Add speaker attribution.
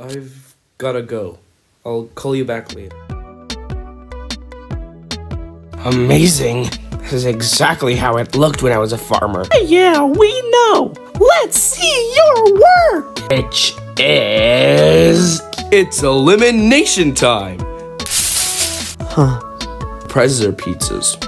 Speaker 1: I've gotta go. I'll call you back later.
Speaker 2: Amazing. This is exactly how it looked when I was a farmer.
Speaker 3: Yeah, we know. Let's see your work.
Speaker 2: Which is...
Speaker 1: It's elimination time!
Speaker 3: Huh.
Speaker 1: Prizes are pizzas.